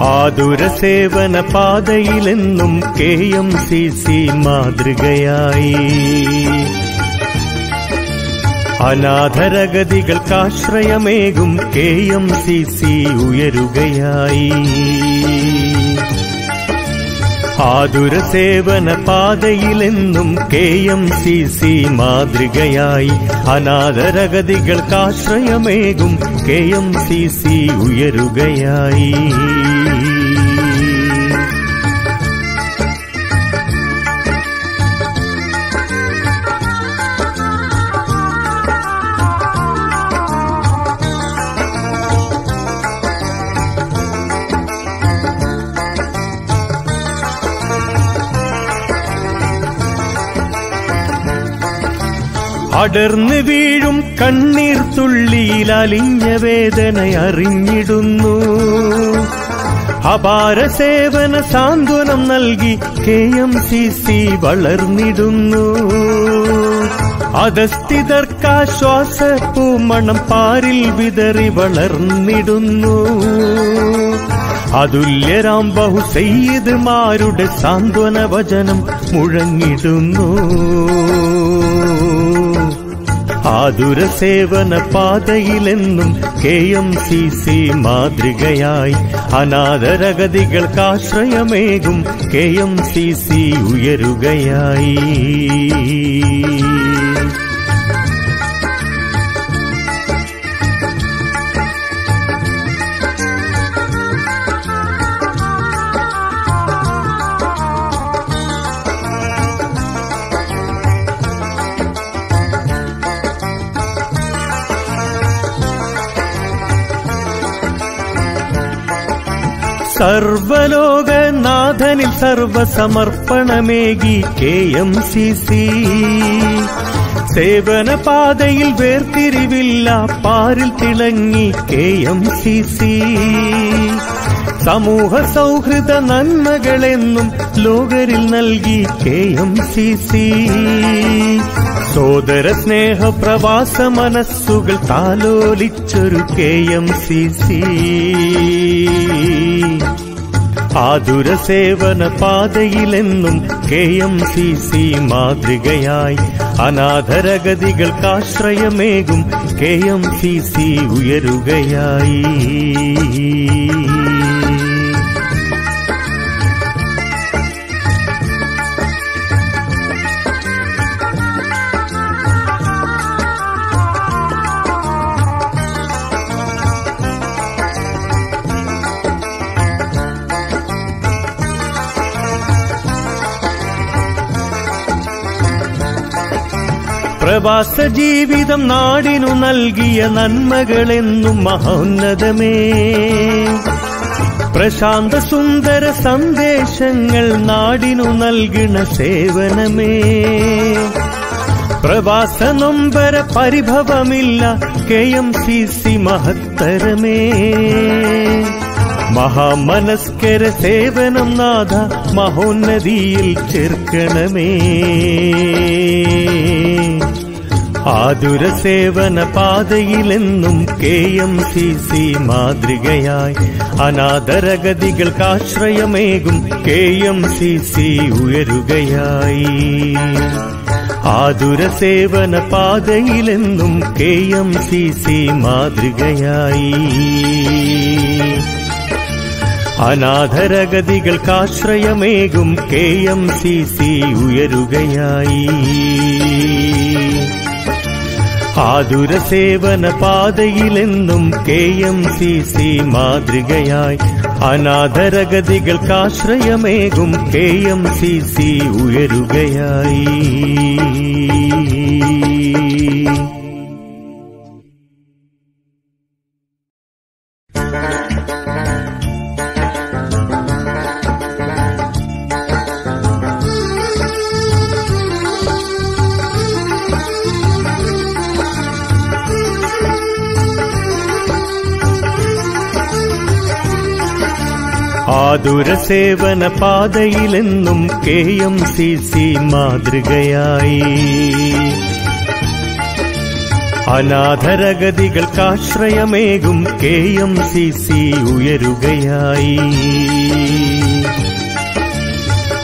ആതുര സേവന പാതയിലെന്നും കെ എം സി സി മാതൃകയായി. അനാഥരഗതികൾക്കാശ്രയമേകും കെ എം സി സി ഉയരുകയായി. ആതുര സേവന പാതയിലെന്നും കെ എം സി സി മാതൃകയായി. അനാഥരഗതികൾക്കാശ്രയമേകും കെ എം സി സി ഉയരുകയായി. അടർന്നു വീഴും കണ്ണീർ തുള്ളിയിൽ അലിഞ്ഞ വേദന അറിഞ്ഞിടുന്നു. അപാര സേവന സാന്ത്വനം നൽകി കെ എം സി സി വളർന്നിടുന്നു. അധസ്ഥിതർക്കാശ്വാസ പൂമണം പാരിൽ വിതറി വളർന്നിടുന്നു. അതുല്യരാം ബഹുസയ്യിദ്മാരുടെ സാന്ത്വന വചനം മുഴങ്ങിടുന്നു. ആതുര സേവന പാതയിലെന്നും കെ എം സി സി മാതൃകയായി. അനാഥരഗതികൾക്കാശ്രയമേകും കെ എം സി സി ഉയരുകയായി. സർവലോകനാഥനിൽ സർവസമർപ്പണമേകി കെ എം സി സി. സേവന പാതയിൽ വേർതിരിവില്ല പാരിൽ തിളങ്ങി കെ എം സി സി. സമൂഹ സൗഹൃദ നന്മകളെന്നും ലോകരിൽ നൽകി കെ എം സി സി. സോദര സ്നേഹ പ്രവാസ മനസ്സുകൾ താലോലിച്ചൊരു കെ എം സി സി. ആതുര സേവന പാതയിലെന്നും കെ എം സി സി മാതൃകയായി. അനാഥരഗതികൾക്കാശ്രയമേകും കെ എം സി സി ഉയരുകയായി. പ്രവാസ ജീവിതം നാടിനു നൽകിയ നന്മകളെന്നും മഹോന്നതമേ. പ്രശാന്ത സുന്ദര സന്ദേശങ്ങൾ നാടിനു നൽകണ സേവനമേ. പ്രവാസ നൊമ്പര പരിഭവമില്ല കെ എം സി സി മഹത്തരമേ. മഹാമനസ്കര സേവനം നാഥ മഹോന്നതിയിൽ ചേർക്കണമേ. ആതുര സേവന പാതയിലെന്നും കെ എം സി സി മാതൃകയായി. അനാദരഗതികൾക്കാശ്രയമേകും കെ എം സി സി ഉയരുകയായി. ആതുര സേവന പാതയിലെന്നും കെ എം സി സി മാതൃകയായി. അനാഥരഗതികൾക്കാശ്രയമേകും കെ എം സി സി ഉയരുകയായി. ആതുര സേവന പാതയിലെന്നും കെ എം സി സി മാതൃകയായി അനാഥരഗതികൾക്കാശ്രയമേകും കെ എം സി സി ഉയരുകയായി Thank you. ആതുര സേവന പാതയിലെന്നും കെ എം സി സി മാതൃകയായി. അനാഥരഗതികൾക്കാശ്രയമേകും കെ എം സി സി ഉയരുകയായി.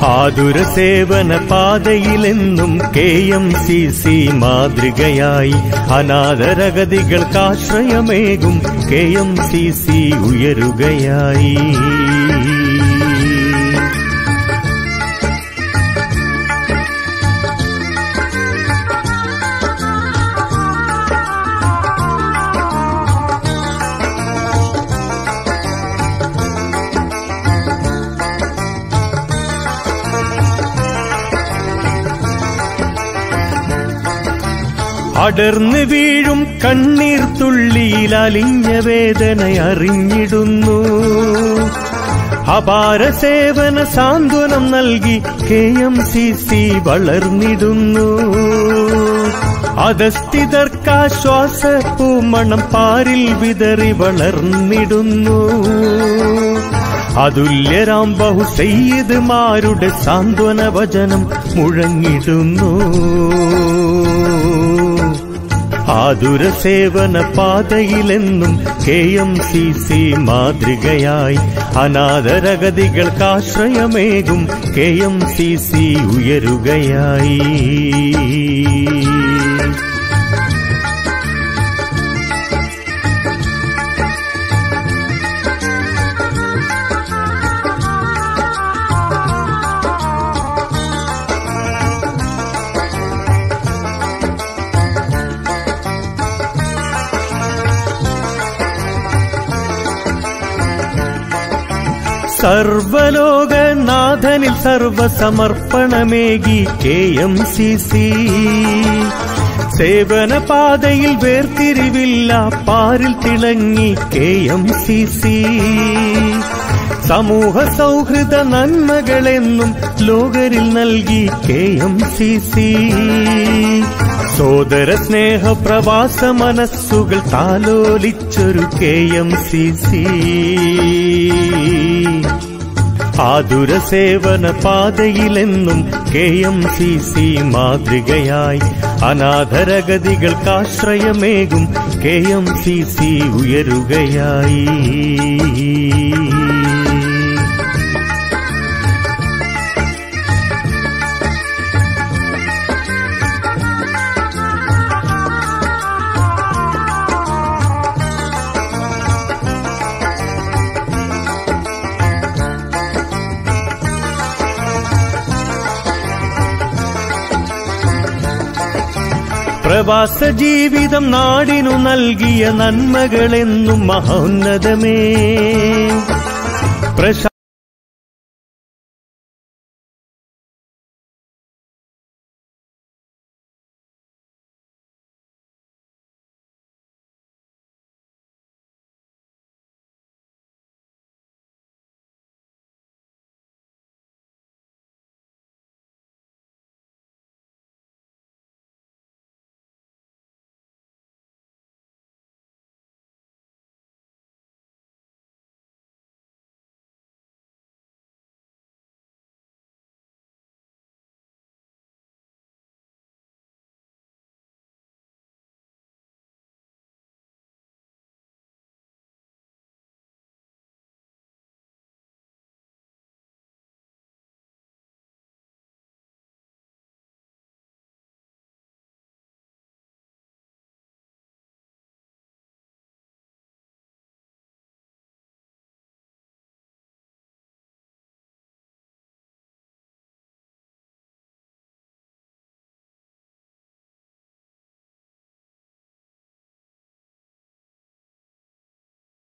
ആതുര സേവന പാതയിലെന്നും കെ എം സി സി മാതൃകയായി. അനാഥരഗതികൾക്കാശ്രയമേകും കെ എം സി സി ഉയരുകയായി. അടർന്നു വീഴും കണ്ണീർ തുള്ളിയിൽ അലിഞ്ഞ വേദന അറിഞ്ഞിടുന്നു. അപാര സേവന സാന്ത്വനം നൽകി കെ എം സി സി വളർന്നിടുന്നു. അതസ്ഥിതർക്കാശ്വാസ പൂമണം പാരിൽ വിതറി വളർന്നിടുന്നു. അതുല്യരാം ബഹു ബഹുസയ്യിദ്മാരുടെ സാന്ത്വന വചനം മുഴങ്ങിടുന്നു. ആതുര സേവന പാതയിലെന്നും കെ എം സി സി മാതൃകയായി. അനാദരഗതികൾക്കാശ്രയമേകും കെ എം സി സി ഉയരുകയായി. സർവലോകനാഥനിൽ സർവസമർപ്പണമേകി കെ എം സി സി. സേവന പാതയിൽ വേർതിരിവില്ല പാരിൽ തിളങ്ങി കെ എം സി സി. സമൂഹ സൗഹൃദ നന്മകളെന്നും ലോകരിൽ നൽകി കെ എം സി സി. സോദര സ്നേഹ പ്രവാസ മനസ്സുകൾ താലോലിച്ചൊരു കെ എം സി സി. ആതുര സേവന പാതയിലെന്നും കെ എം സി സി മാതൃകയായി. അനാഥരഗതികൾക്കാശ്രയമേകും കെ എം സി സി ഉയരുകയായി. പ്രവാസ ജീവിതം നാടിനു നൽകിയ നന്മകളെന്നും മഹോന്നതമേ. പ്രശ